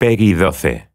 Peggy 12.